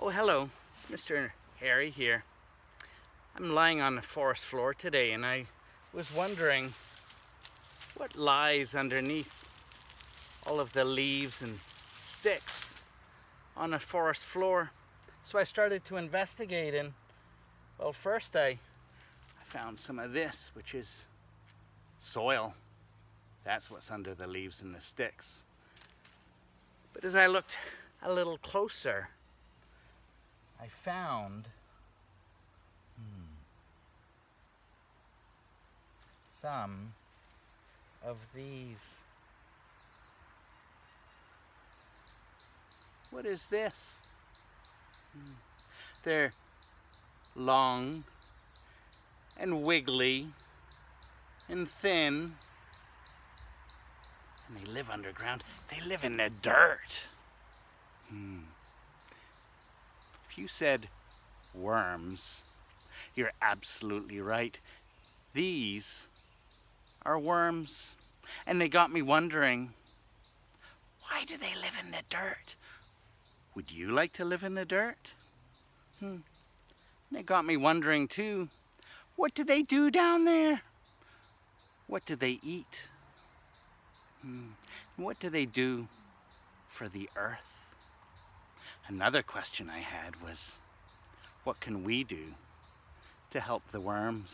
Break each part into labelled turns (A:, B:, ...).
A: Oh, hello. It's Mr. Harry here. I'm lying on the forest floor today and I was wondering what lies underneath all of the leaves and sticks on a forest floor. So I started to investigate and well first I, I found some of this which is soil. That's what's under the leaves and the sticks. But as I looked a little closer I found hmm, some of these. What is this? Hmm. They're long and wiggly and thin. And they live underground. They live in the dirt. Hmm you said worms, you're absolutely right. These are worms. And they got me wondering, why do they live in the dirt? Would you like to live in the dirt? Hmm. They got me wondering too, what do they do down there? What do they eat? Hmm. What do they do for the earth? Another question I had was, what can we do to help the worms?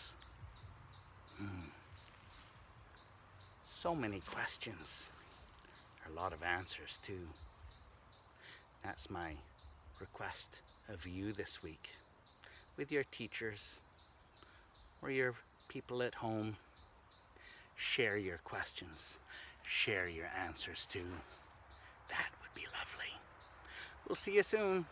A: Hmm. So many questions. A lot of answers too. That's my request of you this week. With your teachers or your people at home, share your questions. Share your answers too. We'll see you soon.